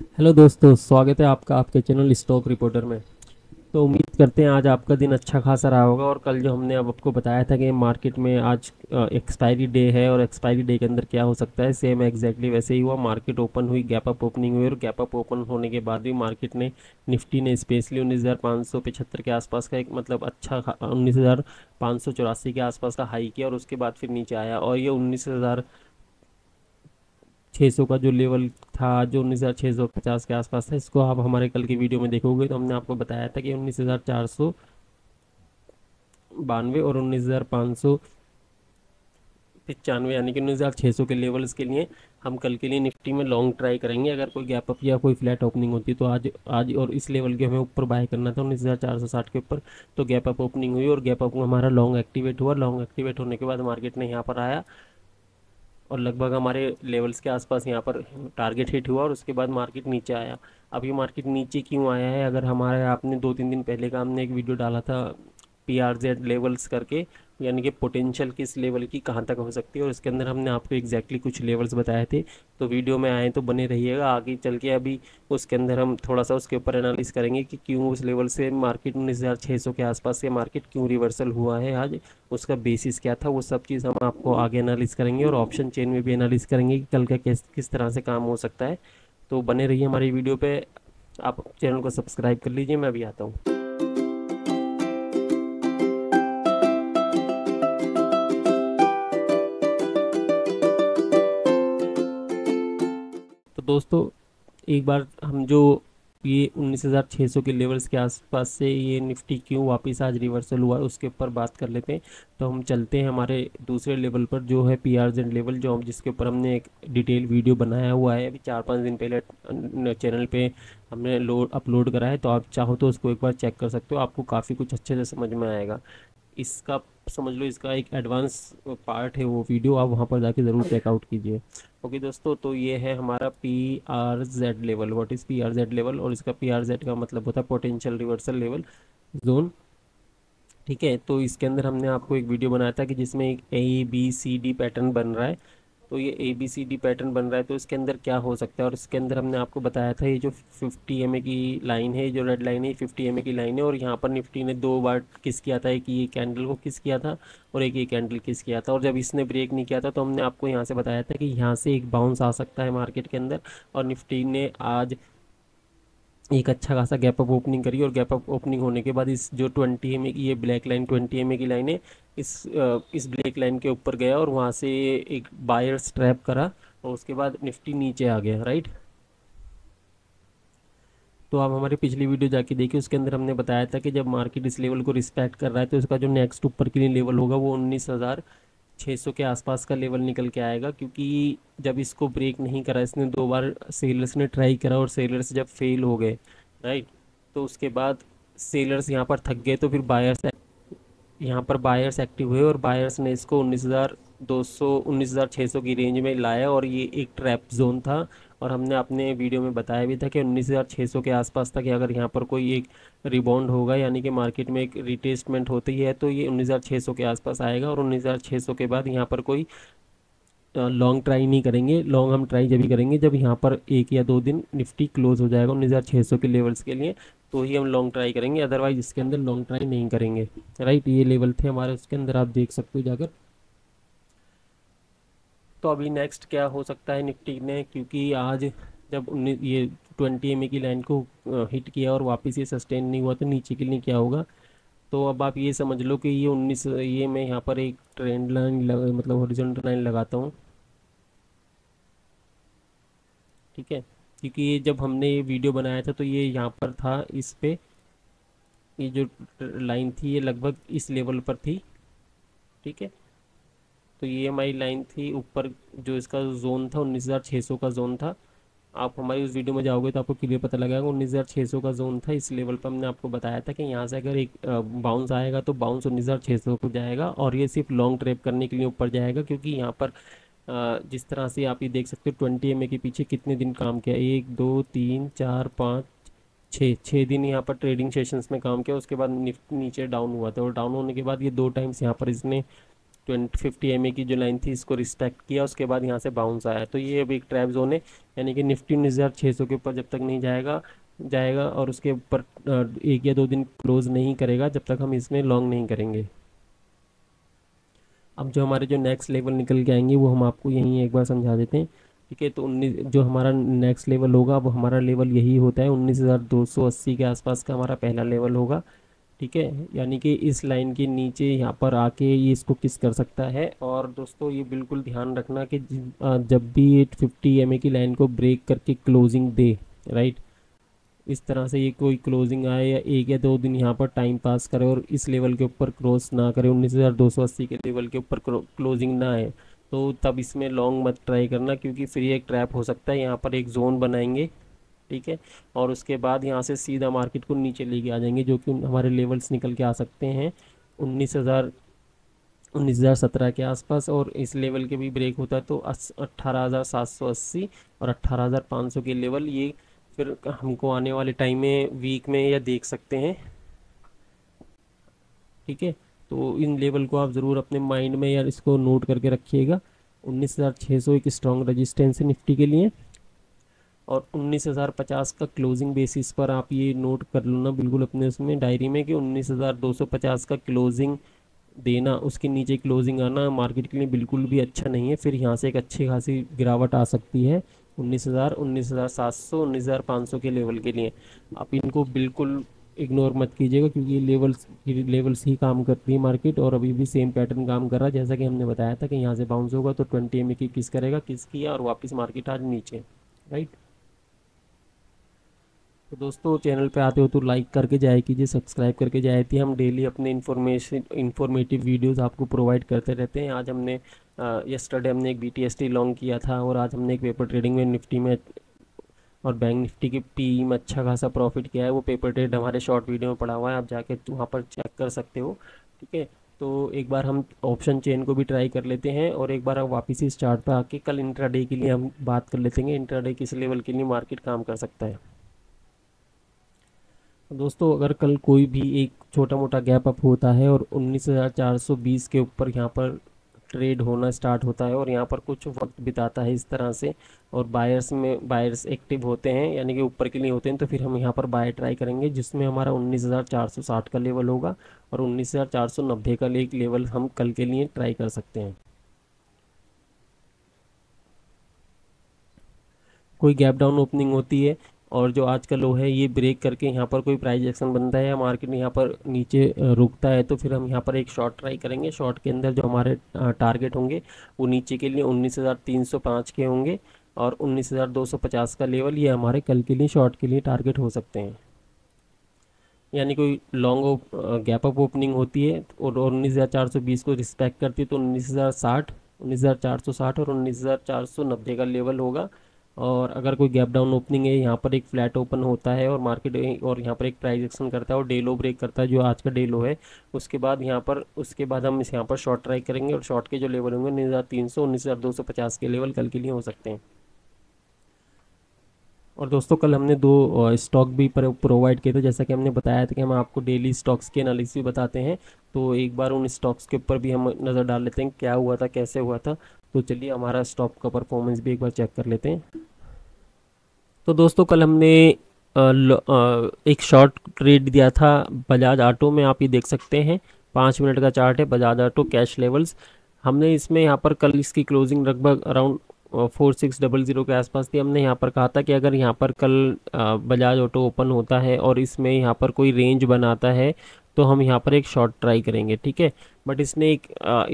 Hello दोस्तों, स्वागत है आपका आपके चैनल स्टॉक रिपोर्टर में। तो उम्मीद करते हैं आज आपका दिन अच्छा खासा रहा होगा और कल जो हमने अब आपको बताया था कि मार्केट में आज एक्सपायरी डे है और एक्सपायरी डे के अंदर क्या हो सकता है सेम एग्जैक्टली वैसे ही हुआ। मार्केट ओपन हुई गैप अप ओपनिंग हुई और गैप अप ओपन होने के बाद भी मार्केट ने निफ्टी ने स्पेशली उन्नीस के आसपास का एक मतलब अच्छा उन्नीस के आसपास का हाई किया और उसके बाद फिर नीचे आया और ये उन्नीस 600 का जो लेवल था, जो उन्नीस हज़ार छः सौ पचास के आसपास था, इसको आप हमारे कल की वीडियो में देखोगे। तो हमने आपको बताया था कि उन्नीस हज़ार चार सौ बानवे और उन्नीस हज़ार पाँच सौ पचानवे, यानी कि उन्नीस हज़ार छः सौ के लेवल्स के लिए हम कल के लिए निफ्टी में लॉन्ग ट्राई करेंगे। अगर कोई गैप अप या कोई फ्लैट ओपनिंग होती तो आज आज और इस लेवल के हमें ऊपर बाय करना था उन्नीस हज़ार चार सौ साठ के ऊपर। तो गैप अप ओपनिंग हुई और गैप अप हमारा लॉन्ग एक्टिवेट हुआ। लॉन्ग एक्टिवेट होने के बाद मार्केट ने यहाँ पर आया। और लगभग हमारे लेवल्स के आसपास यहाँ पर टारगेट हिट हुआ और उसके बाद मार्केट नीचे आया। अब ये मार्केट नीचे क्यों आया है? अगर हमारे, आपने दो तीन दिन पहले का हमने एक वीडियो डाला था पी आर जेड लेवल्स करके, यानी कि पोटेंशियल किस लेवल की, कहाँ तक हो सकती है, और इसके अंदर हमने आपको एग्जैक्टली कुछ लेवल्स बताए थे। तो वीडियो में आए तो बने रहिएगा, आगे चल के अभी उसके अंदर हम थोड़ा सा उसके ऊपर एनालिस करेंगे कि क्यों उस लेवल से मार्केट उन्नीस के आसपास से मार्केट क्यों रिवर्सल हुआ है आज, उसका बेसिस क्या था, वो सब चीज़ हम आपको आगे एनालिस करेंगे, और ऑप्शन चेन में भी एनालिस करेंगे कि कल का किस किस तरह से काम हो सकता है। तो बने रहिए हमारी वीडियो पर आप चैनल को सब्सक्राइब कर लीजिए, मैं अभी आता हूँ। दोस्तों एक बार हम जो ये 19,600 के लेवल्स के आसपास से ये निफ्टी क्यों वापस आज रिवर्सल हुआ उसके ऊपर बात कर लेते हैं। तो हम चलते हैं हमारे दूसरे लेवल पर जो है पी आर जेड लेवल जो हम जिसके ऊपर हमने एक डिटेल वीडियो बनाया हुआ है। अभी चार पाँच दिन पहले चैनल पे हमने लोड अपलोड करा है तो आप चाहो तो उसको एक बार चेक कर सकते हो। आपको काफ़ी कुछ अच्छे से समझ में आएगा। इसका, समझ लो इसका एक एडवांस पार्ट है वो वीडियो आप वहाँ पर जाके ज़रूर चेकआउट कीजिए। ओके दोस्तों तो ये है हमारा P R Z level what is P R Z level और इसका पी आर जेड का मतलब होता है पोटेंशियल रिवर्सल लेवल जोन ठीक है तो इसके अंदर हमने आपको एक वीडियो बनाया था कि जिसमें एक A B C D pattern बन रहा है। तो ये A B C D pattern बन रहा है तो इसके अंदर क्या हो सकता है? और इसके अंदर हमने आपको बताया था, ये जो फिफ्टी एम की लाइन है जो रेड लाइन है फिफ्टी एम की लाइन है, और यहाँ पर निफ्टी ने दो बार किस किया था, एक ये कैंडल को किस किया था, और एक ये कैंडल किस किया था, और जब इसने ब्रेक नहीं किया था तो हमने आपको यहाँ से बताया था कि यहाँ से एक बाउंस आ सकता है मार्केट के अंदर, और निफ्टी ने आज एक अच्छा खासा गैप अप ओपनिंग करी, और गैप अप ओपनिंग होने के बाद इस जो ट्वेंटी एम की, ये ब्लैक लाइन ट्वेंटी एम की लाइन है इस इस ब्लैक लाइन के ऊपर गया और वहाँ से एक बायर स्ट्रैप करा और उसके बाद निफ्टी नीचे आ गया, राइट? तो आप हमारी पिछली वीडियो जाके देखिए, उसके अंदर हमने बताया था कि जब मार्केट इस लेवल को रिस्पेक्ट कर रहा है तो इसका जो नेक्स्ट ऊपर के लिए लेवल होगा, वो उन्नीस हज़ार 600 के आसपास का लेवल निकल के आएगा, क्योंकि जब इसको ब्रेक नहीं करा, इसने दो बार सेलर्स ने ट्राई करा और सेलर्स जब फेल हो गए, राइट? तो उसके बाद सेलर्स यहाँ पर थक गए तो फिर बायर्स यहाँ पर बायर्स एक्टिव हुए और बायर्स ने इसको उन्नीस हज़ार दो सौ, उन्नीस हज़ार छः सौ की रेंज में लाया और ये एक ट्रैप जोन था। और हमने अपने वीडियो में बताया भी था कि उन्नीस हज़ार छः सौ के आसपास तक अगर यहाँ पर कोई एक रिबाउंड होगा, यानी कि मार्केट में एक रिटेस्टमेंट होती है तो ये उन्नीस हज़ार छः सौ के आसपास आएगा और उन्नीस हज़ार छः सौ के बाद यहाँ पर कोई लॉन्ग ट्राई नहीं करेंगे। लॉन्ग हम ट्राई जब भी करेंगे, जब यहाँ पर एक या दो दिन निफ्टी क्लोज हो जाएगा उन्नीस हज़ार छः सौ के लेवल्स के लिए तो ही हम लॉन्ग ट्राई करेंगे अदरवाइज़ इसके अंदर लॉन्ग ट्राई नहीं करेंगे। राइट ये लेवल थे हमारे, उसके अंदर आप देख सकते हो जाकर। तो अभी नेक्स्ट क्या हो सकता है निफ्टी ने? क्योंकि आज जब ये ट्वेंटी एम की लाइन को हिट किया और वापस ये सस्टेन नहीं हुआ तो नीचे के लिए क्या होगा? तो अब आप ये समझ लो कि ये उन्नीस, ये मैं यहाँ पर एक ट्रेंड लाइन मतलब हॉरिजॉन्टल लाइन लगाता हूँ। ठीक है? क्योंकि ये जब हमने ये वीडियो बनाया था तो ये यहाँ पर था, इस पे। ये जो लाइन थी, ये लगभग इस लेवल पर थी। ठीक है? तो ये हमारी लाइन थी ऊपर, जो इसका जोन था, उन्नीस का जोन था। आप हमारी उस वीडियो में जाओगे तो आपको क्लियर पता लगेगा, उन्नीस हज़ार छः सौ का जोन था। इस लेवल पर हमने आपको बताया था कि यहाँ से अगर एक बाउंस आएगा तो बाउंस उन्नीस हज़ार छः सौ को जाएगा, और ये सिर्फ़ लॉन्ग ट्रेप करने के लिए ऊपर जाएगा, क्योंकि यहाँ पर जिस तरह से आप ये देख सकते हो, ट्वेंटी एम के पीछे कितने दिन काम किया? एक, दो, तीन, चार, पाँच, छः। छः दिन यहाँ पर ट्रेडिंग सेशंस में काम किया, उसके बाद निफ्ट नीचे डाउन हुआ था। और डाउन होने के बाद ये दो टाइम्स यहाँ पर इसने ट्वेंटी फिफ्टी एम की जो लाइन थी, इसको रिस्पेक्ट किया, उसके बाद यहाँ से बाउंस आया। तो ये अभी एक ट्रैप जोन है, यानी कि निफ्टी उन्नीस हज़ार छः सौ के ऊपर जब तक नहीं जाएगा जाएगा और उसके ऊपर एक या दो दिन क्लोज नहीं करेगा, जब तक हम इसमें लॉन्ग नहीं करेंगे। अब जो हमारे जो नेक्स्ट लेवल निकल के आएँगे, वो हम आपको यहीं एक बार समझा देते हैं। ठीक है तो उन्नीस, जो हमारा नेक्स्ट लेवल होगा, वो हमारा लेवल यही होता है, उन्नीस हज़ार दो सौ अस्सी के आसपास का हमारा पहला लेवल होगा। ठीक है, यानी कि इस लाइन के नीचे यहाँ पर आके ये इसको किस कर सकता है? और दोस्तों, ये बिल्कुल ध्यान रखना कि जब भी ये फिफ्टी एम की लाइन को ब्रेक करके क्लोजिंग दे राइट इस तरह से ये कोई क्लोजिंग आए या एक या दो दिन यहाँ पर टाइम पास करे और इस लेवल के ऊपर क्रॉस ना करे, उन्नीस हज़ार दो सौ अस्सी के लेवल के ऊपर क्लोजिंग ना आए तो तब इसमें लॉन्ग मत ट्राई करना क्योंकि फिर एक ट्रैप हो सकता है, यहाँ पर एक जोन बनाएँगे, ठीक है? और उसके बाद यहाँ से सीधा मार्केट को नीचे लेके आ जाएँगे, जो कि हमारे लेवल्स निकल के आ सकते हैं, उन्नीस हज़ार उन्नीस हज़ार सत्रह के आसपास और इस लेवल के भी ब्रेक होता है तो अट्ठारह हज़ार सात सौ अस्सी और अट्ठारह हज़ार पाँच सौ के लेवल ये फिर हमको आने वाले टाइम में वीक में या देख सकते हैं। ठीक है? तो इन लेवल को आप ज़रूर अपने माइंड में या इसको नोट करके रखिएगा। उन्नीस हज़ार छः सौ एक स्ट्रॉन्ग रजिस्टेंस है निफ्टी के लिए। और उन्नीस हज़ार पचास का क्लोजिंग बेसिस पर आप ये नोट कर लो ना बिल्कुल अपने उसमें डायरी में कि उन्नीस हज़ार दो सौ पचास का क्लोजिंग देना, उसके नीचे क्लोजिंग आना मार्केट के लिए बिल्कुल भी अच्छा नहीं है। फिर यहाँ से एक अच्छी खासी गिरावट आ सकती है। उन्नीस हज़ार उन्नीस हज़ार सात सौ, उन्नीस हज़ार पाँच सौ के लेवल के लिए। आप इनको बिल्कुल इग्नोर मत कीजिएगा क्योंकि ये लेवल्स लेवल्स ही काम करती है मार्केट और अभी भी सेम पैटर्न काम कर रहा है। जैसा कि हमने बताया था कि यहाँ से बाउंस होगा तो ट्वेंटी एम की किस करेगा, किस किया और वापस मार्केट आज नीचे राइट तो दोस्तों, चैनल पे आते हो तो लाइक करके जाए कीजिए सब्सक्राइब करके जाए थी हम डेली अपने इन्फॉर्मेशन इन्फॉर्मेटिव वीडियोस आपको प्रोवाइड करते रहते हैं। आज हमने यस्टरडे हमने एक बी टी लॉन्ग किया था और आज हमने एक पेपर ट्रेडिंग में निफ्टी में और बैंक निफ्टी की पी में अच्छा खासा प्रॉफिट किया है। वो पेपर ट्रेड हमारे शॉर्ट वीडियो में पड़ा हुआ है, आप जाके वहाँ पर चेक कर सकते हो, ठीक है? तो एक बार हम ऑप्शन चेन को भी ट्राई कर लेते हैं और एक बार वापस इस चार्ट पर आके कल इंट्राडे के लिए हम बात कर लेते हैं। इंट्राडे किस लेवल के लिए मार्केट काम कर सकता है। दोस्तों अगर कल कोई भी एक छोटा मोटा गैप अप होता है और 19,420 के ऊपर यहाँ पर ट्रेड होना स्टार्ट होता है और यहाँ पर कुछ वक्त बिताता है इस तरह से और बायर्स में बायर्स एक्टिव होते हैं यानी कि ऊपर के लिए होते हैं तो फिर हम यहाँ पर बाय ट्राई करेंगे जिसमें हमारा 19,460 का लेवल होगा और 19,490 का एक लेवल हम कल के लिए ट्राई कर सकते हैं। कोई गैप डाउन ओपनिंग होती है और जो आज का लो है, ये ब्रेक करके यहाँ पर कोई प्राइस एक्शन बनता है या मार्केट यहाँ पर नीचे रुकता है तो फिर हम यहाँ पर एक शॉर्ट ट्राई करेंगे। शॉर्ट के अंदर जो हमारे टारगेट होंगे, वो नीचे के लिए उन्नीस हज़ार तीन सौ पाँच के होंगे और उन्नीस हज़ार दो सौ पचास का लेवल ये हमारे कल के लिए शॉर्ट के लिए टारगेट हो सकते हैं। यानी कोई लॉन्ग ओप गैप अप ओपनिंग होती है और उन्नीस हज़ार चार सौ बीस को रिस्पेक्ट करती है तो उन्नीस हज़ार साठ, उन्नीस हज़ार चार सौ साठ और उन्नीस हज़ार चार सौ नब्बे का लेवल होगा। और अगर कोई गैप डाउन ओपनिंग है, यहाँ पर एक फ्लैट ओपन होता है और मार्केट और यहाँ पर एक प्राइस एक्शन करता है और डे लो ब्रेक करता है, जो आज का डे लो है, उसके बाद यहाँ पर उसके बाद हम इस यहाँ पर शॉर्ट ट्राई करेंगे और शॉर्ट के जो लेवल होंगे, उन्नीस हज़ार तीन सौ, उन्नीस हज़ार दो सौ पचास के लेवल कल के लिए हो सकते हैं। और दोस्तों, कल हमने दो स्टॉक भी प्रोवाइड किए थे। जैसा कि हमने बताया था कि हम आपको डेली स्टॉक्स के एनालिसिस भी बताते हैं तो एक बार उन स्टॉक्स के ऊपर भी हम नज़र डाल लेते हैं, क्या हुआ था, कैसे हुआ था। तो चलिए, हमारा स्टॉक का परफॉर्मेंस भी एक बार चेक कर लेते हैं। तो दोस्तों, कल हमने एक शॉर्ट ट्रेड दिया था बजाज ऑटो में, आप ये देख सकते हैं। पाँच मिनट का चार्ट है बजाज ऑटो कैश लेवल्स हमने इसमें यहाँ पर कल इसकी क्लोजिंग लगभग around four six double zero के आसपास थी। हमने यहाँ पर कहा था कि अगर यहाँ पर कल बजाज ऑटो ओपन होता है और इसमें यहाँ पर कोई रेंज बनाता है तो हम यहाँ पर एक शॉर्ट ट्राई करेंगे, ठीक है? बट इसने एक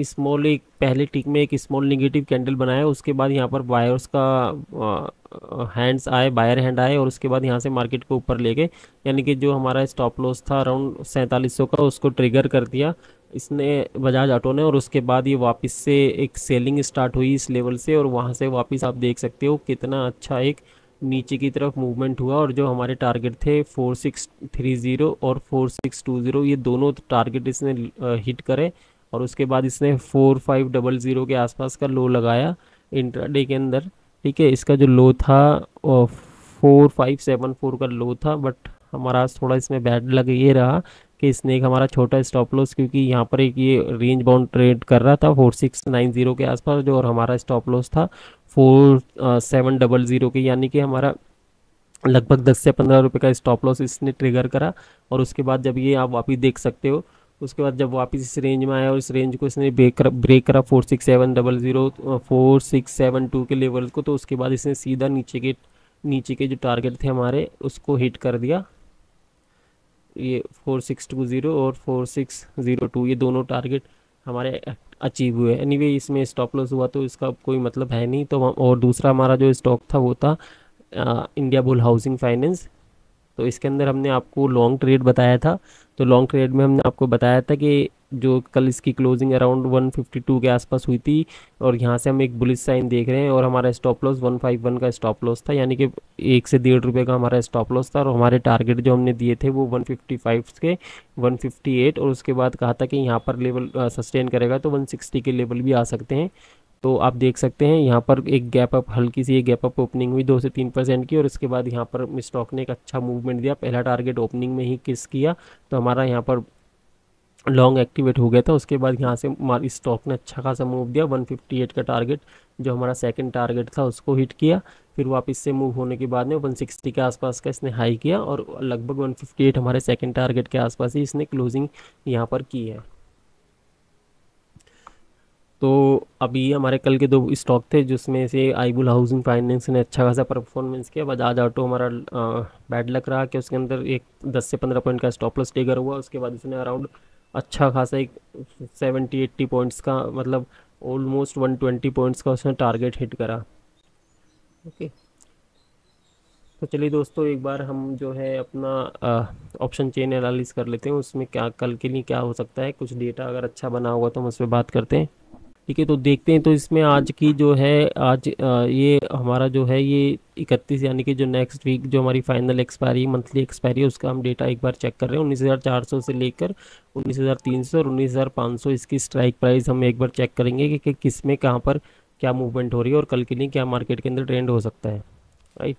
स्मॉल एक, पहले टिक में एक स्मॉल निगेटिव कैंडल बनाया, उसके बाद यहाँ पर बायर्स का हैंड्स आए बायर हैंड आए और उसके बाद यहाँ से मार्केट को ऊपर ले गए। यानी कि जो हमारा स्टॉप लॉस था अराउंड सैंतालीस का, उसको ट्रिगर कर दिया। इसने बजाज ऑटो ने और उसके बाद ये वापस से एक सेलिंग स्टार्ट हुई इस लेवल से और वहाँ से वापस आप देख सकते हो कितना अच्छा एक नीचे की तरफ़ मूवमेंट हुआ और जो हमारे टारगेट थे फोर सिक्स थ्री ज़ीरो और फोर सिक्स टू ज़ीरो ये दोनों टारगेट इसने हिट करे और उसके बाद इसने फोर फाइव डबल ज़ीरो के आसपास का लो लगाया इंट्राडे के अंदर। ठीक है, इसका जो लो था फोर फाइव सेवन फोर का लो था बट हमारा थोड़ा इसमें बैड लग ये रहा कि इसने एक हमारा छोटा स्टॉप लॉस क्योंकि यहाँ पर एक ये रेंज बाउंड ट्रेड कर रहा था फोर सिक्स नाइन ज़ीरो के आसपास जो और हमारा स्टॉप लॉस था। फोर सेवन डबल ज़ीरो के, यानी कि हमारा लगभग दस से पंद्रह रुपये का स्टॉप लॉस इसने ट्रिगर करा और उसके बाद जब ये आप वापिस देख सकते हो, उसके बाद जब वापस इस रेंज में आया और इस रेंज को इसने ब्रेक कर ब्रेक करा four six seven double zero four six seven two के लेवल को तो उसके बाद इसने सीधा नीचे के नीचे के जो टारगेट थे हमारे, उसको हिट कर दिया। ये फोर सिक्स टू ज़ीरो और फोर सिक्स ज़ीरो टू, ये दोनों टारगेट हमारे अचीव हुए एनी anyway, इसमें स्टॉप लॉस हुआ तो इसका कोई मतलब है नहीं। तो और दूसरा हमारा जो स्टॉक था वो था इंडिया बुल हाउसिंग फाइनेंस तो इसके अंदर हमने आपको लॉन्ग ट्रेड बताया था। तो लॉन्ग ट्रेड में हमने आपको बताया था कि जो कल इसकी क्लोजिंग अराउंड 152 के आसपास हुई थी, और यहाँ से हम एक बुलिस साइन देख रहे हैं, और हमारा स्टॉप लॉस 151 का स्टॉप लॉस था, यानी कि एक से डेढ़ रुपये का हमारा स्टॉप लॉस था, और हमारे टारगेट जो हमने दिए थे वो 155 के 158 और उसके बाद कहा था कि यहाँ पर लेवल सस्टेन करेगा तो 160 के लेवल भी आ सकते हैं। तो आप देख सकते हैं, यहाँ पर एक गैप अप हल्की सी एक गैप अप ओपनिंग हुई दो से तीन परसेंट की, और इसके बाद यहाँ पर स्टॉक ने एक अच्छा मूवमेंट दिया, पहला टारगेट ओपनिंग में ही किस किया तो हमारा यहाँ पर लॉन्ग एक्टिवेट हो गया था, उसके बाद यहाँ से हमारी स्टॉक ने अच्छा खासा मूव दिया 158 का टारगेट जो हमारा सेकंड टारगेट था, उसको हिट किया। फिर वापस से मूव होने के बाद में 160 के आसपास का इसने हाई किया और लगभग 158 हमारे सेकंड टारगेट के आसपास ही इसने क्लोजिंग यहाँ पर की है। तो अभी हमारे कल के दो स्टॉक थे, जिसमें से आईबुल हाउसिंग फाइनेंस ने अच्छा खासा परफॉर्मेंस किया। बजाज ऑटो हमारा बैड लग रहा कि उसके अंदर एक 10 से 15 पॉइंट का स्टॉप लॉस टेकर हुआ। उसके बाद इसने अराउंड अच्छा खासा एक 70 80 पॉइंट्स का मतलब ऑलमोस्ट 120 पॉइंट्स का उसने टारगेट हिट करा। ओके तो चलिए दोस्तों, एक बार हम जो है अपना ऑप्शन चेन एनालिस कर लेते हैं। उसमें क्या, कल के लिए क्या हो सकता है? कुछ डेटा अगर अच्छा बना होगा तो हम उस पर बात करते हैं। ठीक है तो देखते हैं तो इसमें आज की जो है आज ये हमारा जो है ये इकतीस यानी कि जो नेक्स्ट वीक जो हमारी फाइनल एक्सपायरी मंथली एक्सपायरी है उसका हम डेटा एक बार चेक कर रहे हैं। उन्नीस हज़ार चार सौ से लेकर उन्नीस हज़ार तीन सौ और उन्नीस हज़ार पाँच सौ इसकी स्ट्राइक प्राइस हम एक बार चेक करेंगे कि, कि किसमें कहाँ पर क्या मूवमेंट हो रही है और कल के लिए क्या मार्केट के अंदर ट्रेंड हो सकता है। राइट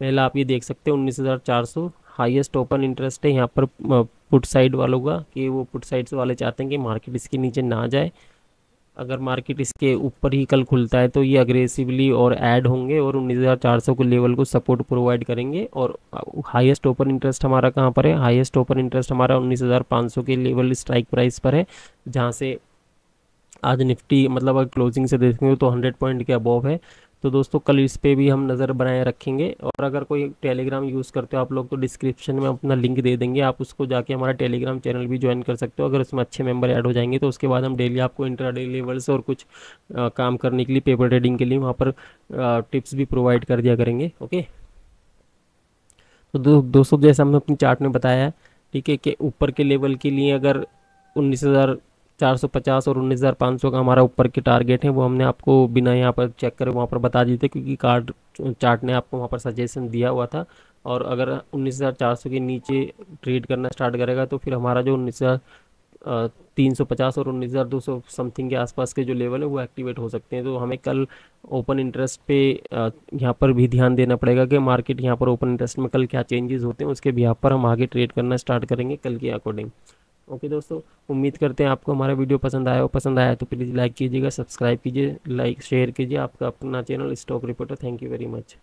पहला आप ये देख सकते हैं उन्नीस हज़ार चार सौ हाइएस्ट ओपन इंटरेस्ट है। यहाँ पर पुट साइड वालों का कि वो पुट साइड वाले चाहते हैं कि मार्केट इसके नीचे ना जाए। अगर मार्केट इसके ऊपर ही कल खुलता है तो ये अग्रेसिवली और ऐड होंगे और उन्नीस हज़ार चार सौ के लेवल को सपोर्ट प्रोवाइड करेंगे। और हाईएस्ट ओपन इंटरेस्ट हमारा कहाँ पर है? हाईएस्ट ओपन इंटरेस्ट हमारा उन्नीस हज़ार पाँच सौ के लेवल स्ट्राइक प्राइस पर है, जहाँ से आज निफ्टी मतलब अगर क्लोजिंग से देखेंगे तो हंड्रेड पॉइंट के अबव है। तो दोस्तों कल इस पर भी हम नज़र बनाए रखेंगे और अगर कोई टेलीग्राम यूज़ करते हो आप लोग तो डिस्क्रिप्शन में अपना लिंक दे देंगे। आप उसको जाके हमारा टेलीग्राम चैनल भी ज्वाइन कर सकते हो। अगर उसमें अच्छे मेंबर ऐड हो जाएँगे तो उसके बाद हम डेली आपको इंट्राडे लेवल्स और कुछ आ, काम करने के लिए पेपर ट्रेडिंग के लिए वहाँ पर आ, टिप्स भी प्रोवाइड कर दिया करेंगे ओके तो दो, दोस्तों जैसे हमने अपनी चार्ट में बताया ठीक है कि ऊपर के लेवल के लिए अगर उन्नीस हज़ार 450 और 19,500 का हमारा ऊपर के टारगेट है वो हमने आपको बिना यहाँ पर चेक करे वहाँ पर बता दिए थे क्योंकि कार्ड चार्ट ने आपको वहाँ पर सजेशन दिया हुआ था। और अगर 19,400 के नीचे ट्रेड करना स्टार्ट करेगा तो फिर हमारा जो उन्नीस तीन सौ पचास और उन्नीस हज़ार दो सौ समथिंग के आसपास के जो लेवल है वो एक्टिवेट हो सकते हैं। तो हमें कल ओपन इंटरेस्ट पे यहाँ पर भी ध्यान देना पड़ेगा कि मार्केट यहाँ पर ओपन इंटरेस्ट में कल क्या चेंजेस होते हैं उसके भी यहाँ पर हम आगे ट्रेड करना स्टार्ट करेंगे कल के अकॉर्डिंग ओके दोस्तों, उम्मीद करते हैं आपको हमारा वीडियो पसंद आया हो। पसंद आया तो प्लीज़ लाइक कीजिएगा सब्सक्राइब कीजिए लाइक शेयर कीजिए। आपका अपना channel stock reporter thank you very much